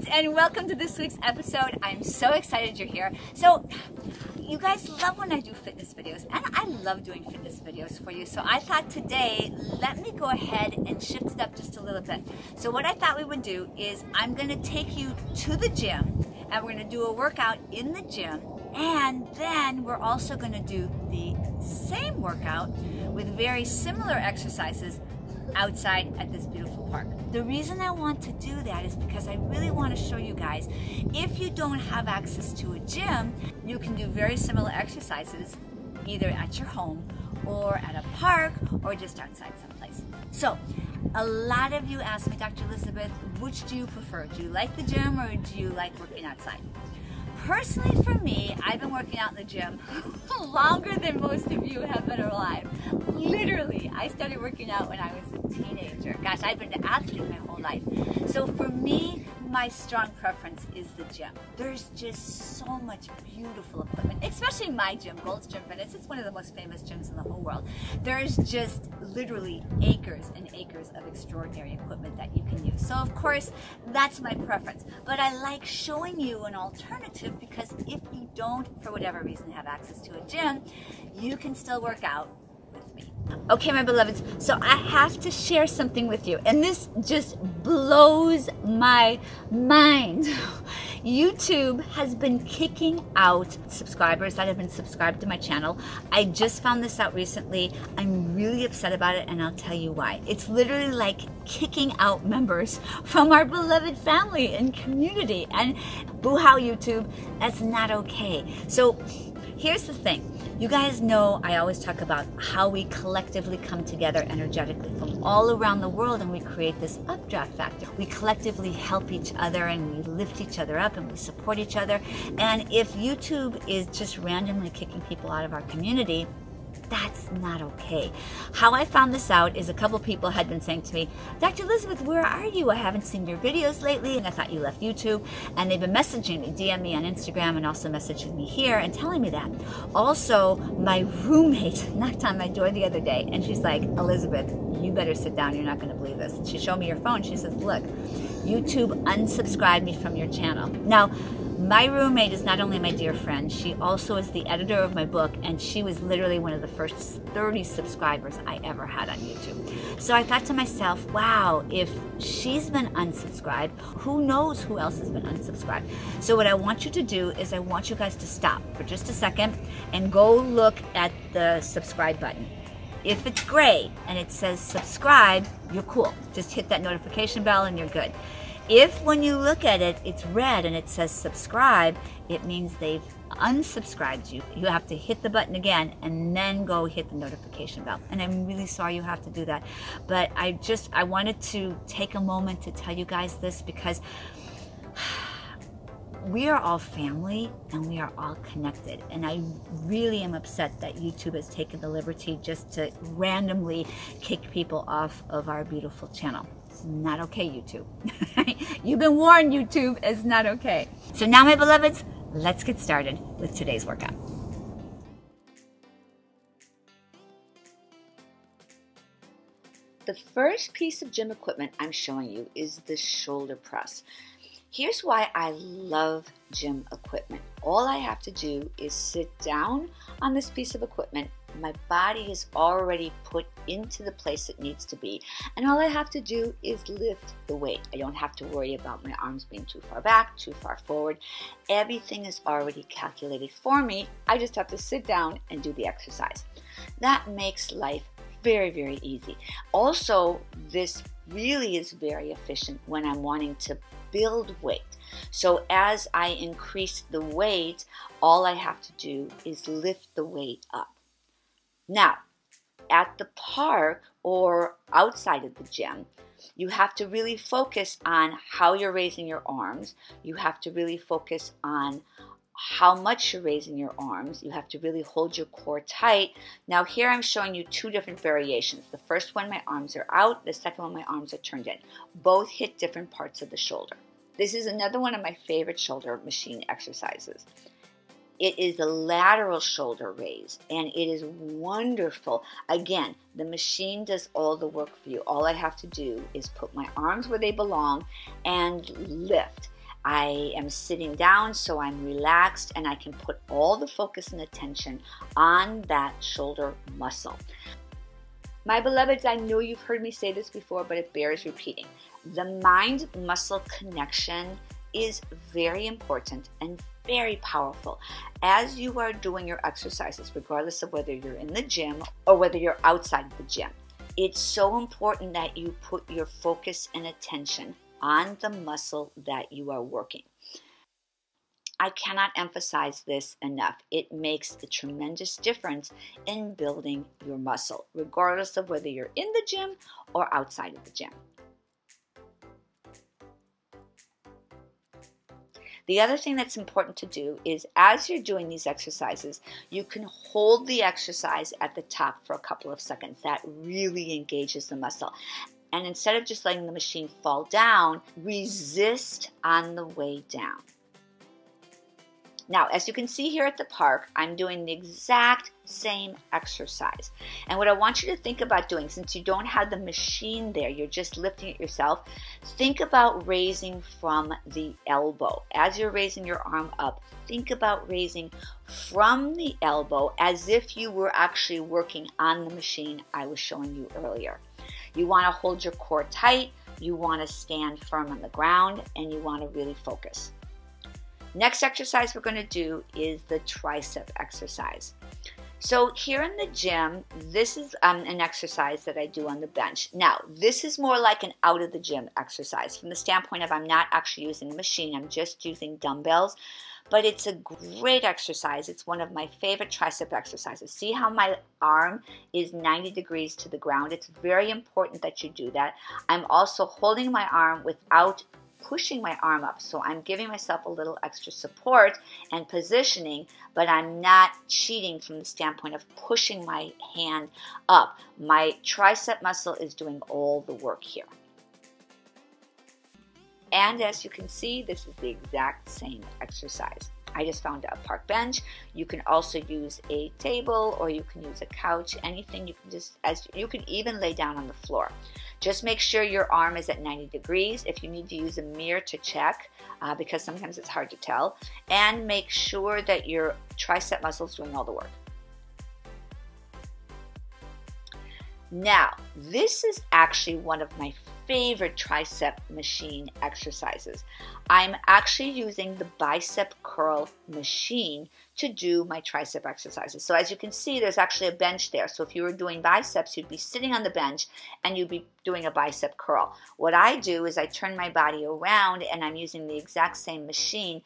beloveds, and welcome to this week's episode. I'm so excited you're here. So, you guys love when I do fitness videos, and I love doing fitness videos for you. So, I thought today, let me go ahead and shift it up just a little bit. So, what I thought we would do is I'm going to take you to the gym, and we're going to do a workout in the gym, and then we're also going to do the same workout with very similar exercises outside at this beautiful park. The reason I want to do that is because I really want to show you guys if you don't have access to a gym, you can do very similar exercises either at your home or at a park or just outside someplace. So, a lot of you ask me, Dr. Elizabeth, which do you prefer? Do you like the gym or do you like working outside? Personally, for me, I've been working out in the gym longer than most of you have been alive. Literally, I started working out when I was a teenager. Gosh, I've been an athlete my whole life. So for me, my strong preference is the gym. There's just so much beautiful equipment, especially my gym, Gold's Gym Venice. It's one of the most famous gyms in the whole world. There's just literally acres and acres of extraordinary equipment that you can use. So of course, that's my preference. But I like showing you an alternative because if you don't, for whatever reason, have access to a gym, you can still work out Okay, my beloveds, so I have to share something with you, and this just blows my mind. YouTube has been kicking out subscribers that have been subscribed to my channel. I just found this out recently. I'm really upset about it, and I'll tell you why. It's literally like kicking out members from our beloved family and community, and boo how YouTube, that's not okay. So here's the thing you guys know I always talk about how we collectively come together energetically from all around the world and we create this updraft factor. We collectively help each other and we lift each other up and we support each other. And if YouTube is just randomly kicking people out of our community, that's not okay. How I found this out is a couple people had been saying to me, Dr. Elizabeth, where are you? I haven't seen your videos lately, and I thought you left YouTube. And they've been messaging me, DM me on Instagram, and also messaging me here and telling me that. Also, my roommate knocked on my door the other day, and she's like, Elizabeth, you better sit down. You're not going to believe this. And she showed me your phone. She says, Look, YouTube unsubscribed me from your channel. Now, my roommate is not only my dear friend, she also is the editor of my book, and she was literally one of the first 30 subscribers I ever had on YouTube. So I thought to myself, wow, if she's been unsubscribed, who knows who else has been unsubscribed? So what I want you to do is I want you guys to stop for just a second and go look at the subscribe button. If it's gray and it says subscribe, you're cool. Just hit that notification bell and you're good. If when you look at it, it's red and it says subscribe, it means they've unsubscribed you. You have to hit the button again and then go hit the notification bell. And I'm really sorry you have to do that. But I just, I wanted to take a moment to tell you guys this because we are all family and we are all connected. And I really am upset that YouTube has taken the liberty just to randomly kick people off of our beautiful channel It's not okay, YouTube. You've been warned, YouTube, it's not okay. So now, my beloveds, let's get started with today's workout. The first piece of gym equipment I'm showing you is the shoulder press. Here's why I love gym equipment. All I have to do is sit down on this piece of equipment my body is already put into the place it needs to be. And all I have to do is lift the weight. I don't have to worry about my arms being too far back, too far forward. Everything is already calculated for me. I just have to sit down and do the exercise. That makes life very, very easy. Also, this really is very efficient when I'm wanting to build weight. So as I increase the weight, all I have to do is lift the weight up. Now, at the park or outside of the gym, you have to really focus on how you're raising your arms. You have to really focus on how much you're raising your arms. You have to really hold your core tight. Now, here I'm showing you two different variations. The first one, my arms are out. The second one, my arms are turned in. Both hit different parts of the shoulder. This is another one of my favorite shoulder machine exercises. It is the lateral shoulder raise and it is wonderful. Again, the machine does all the work for you. All I have to do is put my arms where they belong and lift. I am sitting down so I'm relaxed and I can put all the focus and attention on that shoulder muscle. My beloveds, I know you've heard me say this before, but it bears repeating. The mind muscle connection is very important and very powerful as you are doing your exercises, regardless of whether you're in the gym or whether you're outside the gym. It's so important that you put your focus and attention on the muscle that you are working. I cannot emphasize this enough. It makes a tremendous difference in building your muscle, regardless of whether you're in the gym or outside of the gym. The other thing that's important to do is as you're doing these exercises, you can hold the exercise at the top for a couple of seconds. That really engages the muscle. And instead of just letting the machine fall down, resist on the way down. Now, as you can see here at the park, I'm doing the exact same exercise. And what I want you to think about doing, since you don't have the machine there, you're just lifting it yourself, think about raising from the elbow. As you're raising your arm up, think about raising from the elbow as if you were actually working on the machine I was showing you earlier. You want to hold your core tight, you want to stand firm on the ground, and you want to really focus. Next exercise we're going to do is the tricep exercise. So here in the gym, this is um, an exercise that I do on the bench. Now, this is more like an out of the gym exercise from the standpoint of I'm not actually using a machine, I'm just using dumbbells. But it's a great exercise. It's one of my favorite tricep exercises. See how my arm is 90 degrees to the ground? It's very important that you do that. I'm also holding my arm without pushing my arm up. So I'm giving myself a little extra support and positioning, but I'm not cheating from the standpoint of pushing my hand up. My tricep muscle is doing all the work here. And as you can see, this is the exact same exercise. I just found a park bench. You can also use a table or you can use a couch, anything you can just, as you can even lay down on the floor. Just make sure your arm is at 90 degrees. If you need to use a mirror to check, uh, because sometimes it's hard to tell, and make sure that your tricep muscle is doing all the work. Now, this is actually one of my favorite tricep machine exercises. I'm actually using the bicep curl machine to do my tricep exercises. So as you can see, there's actually a bench there. So if you were doing biceps, you'd be sitting on the bench and you'd be doing a bicep curl. What I do is I turn my body around and I'm using the exact same machine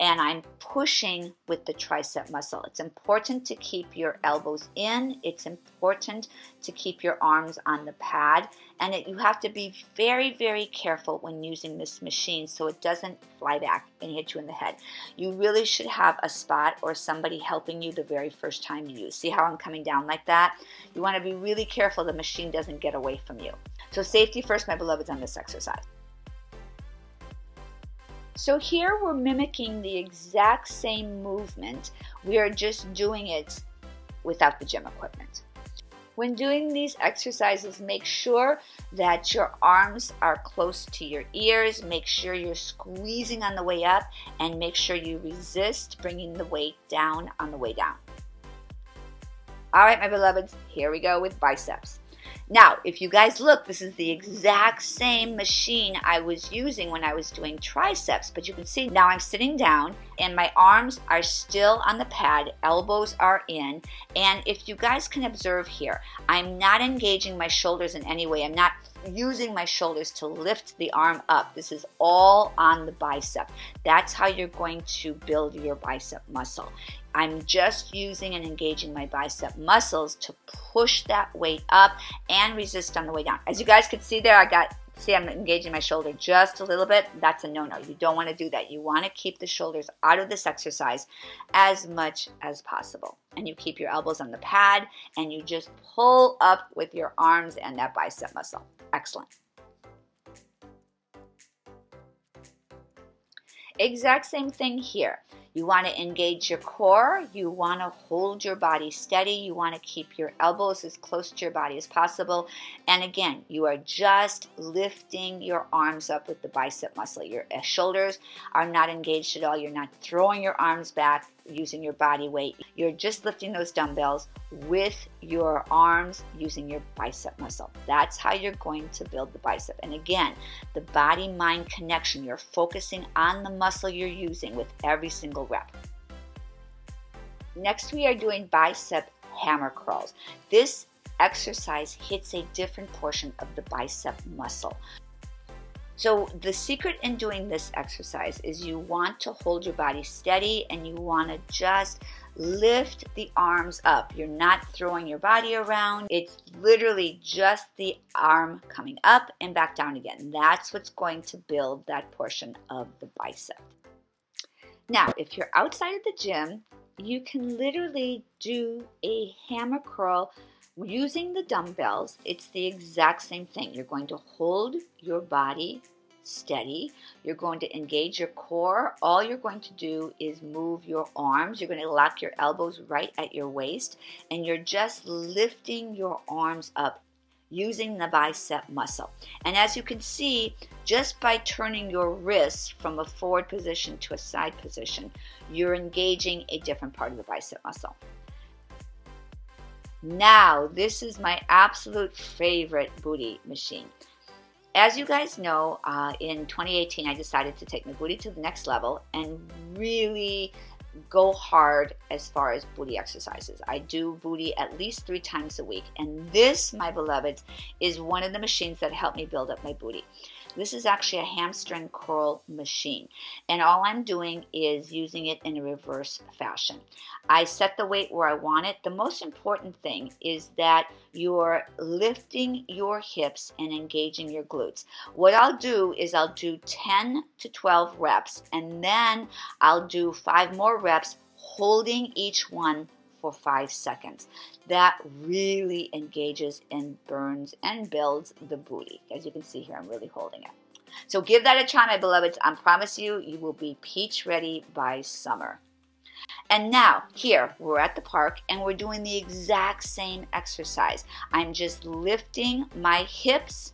and I'm pushing with the tricep muscle. It's important to keep your elbows in. It's important to keep your arms on the pad. And it, you have to be very, very careful when using this machine so it doesn't fly back and hit you in the head. You really should have a spot or somebody helping you the very first time you use. See how I'm coming down like that? You want to be really careful the machine doesn't get away from you. So safety first, my beloveds, on this exercise. So here we're mimicking the exact same movement. We are just doing it without the gym equipment. When doing these exercises, make sure that your arms are close to your ears. Make sure you're squeezing on the way up and make sure you resist bringing the weight down on the way down. All right, my beloveds, here we go with biceps. Now, if you guys look, this is the exact same machine I was using when I was doing triceps, but you can see now I'm sitting down and my arms are still on the pad, elbows are in, and if you guys can observe here, I'm not engaging my shoulders in any way. I'm not using my shoulders to lift the arm up. This is all on the bicep. That's how you're going to build your bicep muscle. I'm just using and engaging my bicep muscles to push that weight up and resist on the way down. As you guys can see there, I got, see I'm engaging my shoulder just a little bit. That's a no-no. You don't want to do that. You want to keep the shoulders out of this exercise as much as possible. And you keep your elbows on the pad and you just pull up with your arms and that bicep muscle. Excellent. Exact same thing here. You want to engage your core. You want to hold your body steady. You want to keep your elbows as close to your body as possible. And again, you are just lifting your arms up with the bicep muscle. Your uh, shoulders are not engaged at all. You're not throwing your arms back using your body weight. You're just lifting those dumbbells with your arms using your bicep muscle. That's how you're going to build the bicep. And again, the body mind connection, you're focusing on the muscle you're using with every single rep. Next, we are doing bicep hammer curls. This exercise hits a different portion of the bicep muscle. So the secret in doing this exercise is you want to hold your body steady and you want to just lift the arms up. You're not throwing your body around. It's literally just the arm coming up and back down again. That's what's going to build that portion of the bicep. Now, if you're outside of the gym, you can literally do a hammer curl using the dumbbells, it's the exact same thing. You're going to hold your body steady. You're going to engage your core. All you're going to do is move your arms. You're going to lock your elbows right at your waist, and you're just lifting your arms up using the bicep muscle. And as you can see, just by turning your wrists from a forward position to a side position, you're engaging a different part of the bicep muscle. Now, this is my absolute favorite booty machine. As you guys know, uh, in 2018, I decided to take my booty to the next level and really go hard as far as booty exercises. I do booty at least three times a week. And this, my beloveds, is one of the machines that helped me build up my booty. This is actually a hamstring curl machine. And all I'm doing is using it in a reverse fashion. I set the weight where I want it. The most important thing is that you're lifting your hips and engaging your glutes. What I'll do is I'll do 10 to 12 reps and then I'll do five more reps holding each one for five seconds. That really engages and burns and builds the booty. As you can see here, I'm really holding it. So give that a try, my beloveds. I promise you, you will be peach ready by summer. And now, here, we're at the park and we're doing the exact same exercise. I'm just lifting my hips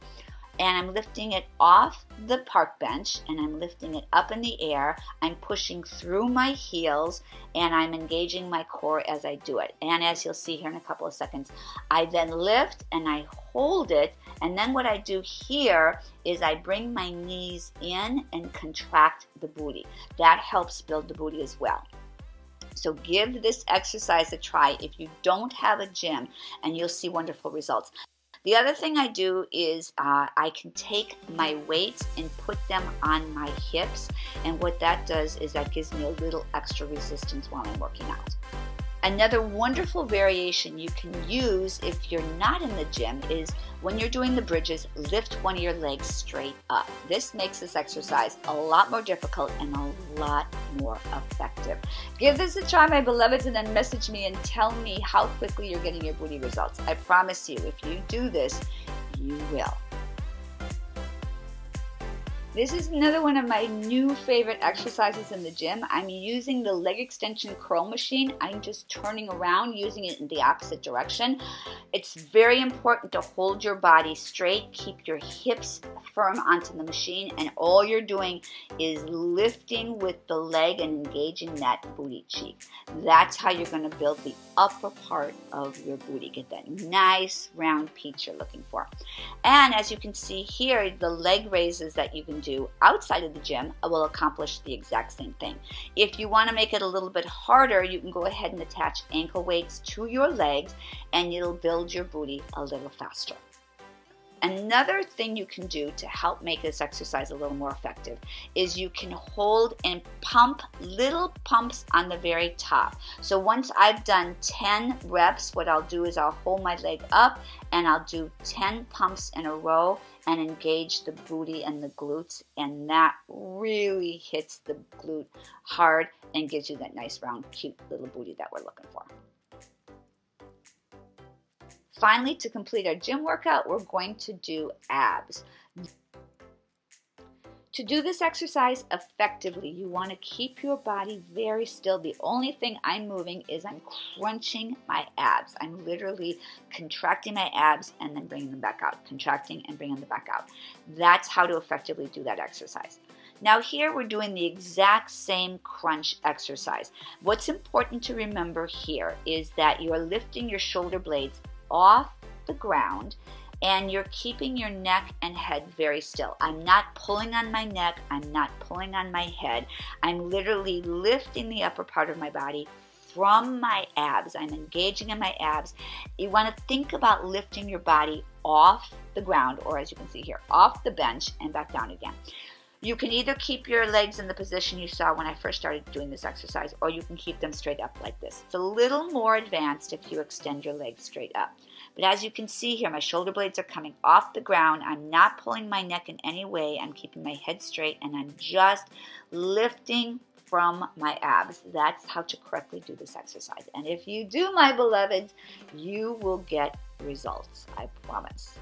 and I'm lifting it off the park bench and I'm lifting it up in the air. I'm pushing through my heels and I'm engaging my core as I do it. And as you'll see here in a couple of seconds, I then lift and I hold it. And then what I do here is I bring my knees in and contract the booty. That helps build the booty as well. So give this exercise a try if you don't have a gym and you'll see wonderful results. The other thing I do is uh, I can take my weights and put them on my hips. And what that does is that gives me a little extra resistance while I'm working out. Another wonderful variation you can use if you're not in the gym is when you're doing the bridges, lift one of your legs straight up. This makes this exercise a lot more difficult and a lot more effective. Give this a try, my beloveds, and then message me and tell me how quickly you're getting your booty results. I promise you, if you do this, you will. This is another one of my new favorite exercises in the gym. I'm using the leg extension curl machine. I'm just turning around using it in the opposite direction. It's very important to hold your body straight, keep your hips firm onto the machine, and all you're doing is lifting with the leg and engaging that booty cheek. That's how you're gonna build the upper part of your booty. Get that nice round peach you're looking for. And as you can see here, the leg raises that you can do outside of the gym will accomplish the exact same thing. If you want to make it a little bit harder, you can go ahead and attach ankle weights to your legs and it'll build your booty a little faster. Another thing you can do to help make this exercise a little more effective is you can hold and pump little pumps on the very top. So once I've done 10 reps, what I'll do is I'll hold my leg up and I'll do 10 pumps in a row and engage the booty and the glutes and that really hits the glute hard and gives you that nice round cute little booty that we're looking for. Finally, to complete our gym workout, we're going to do abs. To do this exercise effectively, you want to keep your body very still. The only thing I'm moving is I'm crunching my abs. I'm literally contracting my abs and then bringing them back out, contracting and bringing them back out. That's how to effectively do that exercise. Now here we're doing the exact same crunch exercise. What's important to remember here is that you are lifting your shoulder blades off the ground and you're keeping your neck and head very still. I'm not pulling on my neck, I'm not pulling on my head. I'm literally lifting the upper part of my body from my abs. I'm engaging in my abs. You want to think about lifting your body off the ground, or as you can see here, off the bench and back down again. You can either keep your legs in the position you saw when I first started doing this exercise, or you can keep them straight up like this. It's a little more advanced if you extend your legs straight up. But as you can see here, my shoulder blades are coming off the ground. I'm not pulling my neck in any way. I'm keeping my head straight and I'm just lifting from my abs. That's how to correctly do this exercise. And if you do, my beloveds, you will get results. I promise.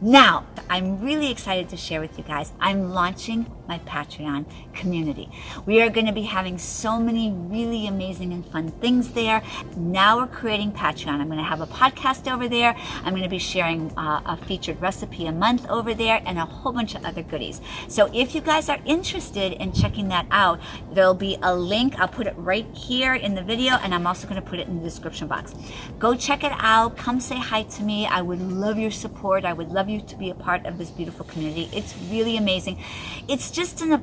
Now, I'm really excited to share with you guys. I'm launching my Patreon community. We are going to be having so many really amazing and fun things there. Now we're creating Patreon. I'm going to have a podcast over there. I'm going to be sharing uh, a featured recipe a month over there and a whole bunch of other goodies. So if you guys are interested in checking that out, there'll be a link. I'll put it right here in the video and I'm also going to put it in the description box. Go check it out. Come say hi to me. I would love your support. I would love love you to be a part of this beautiful community. It's really amazing. It's just in a,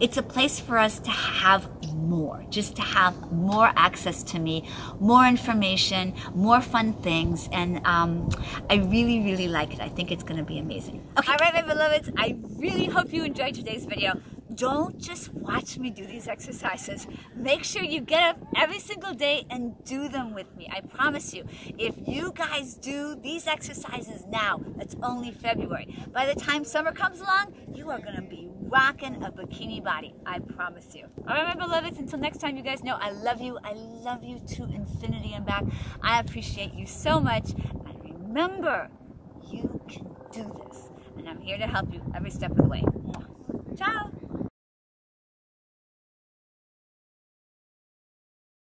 it's a place for us to have more, just to have more access to me, more information, more fun things. And um, I really, really like it. I think it's going to be amazing. Okay. All right, my beloveds, I really hope you enjoyed today's video don't just watch me do these exercises. Make sure you get up every single day and do them with me. I promise you, if you guys do these exercises now, it's only February. By the time summer comes along, you are going to be rocking a bikini body. I promise you. All right, my beloveds, until next time, you guys know I love you. I love you to infinity and back. I appreciate you so much. And remember, you can do this. And I'm here to help you every step of the way.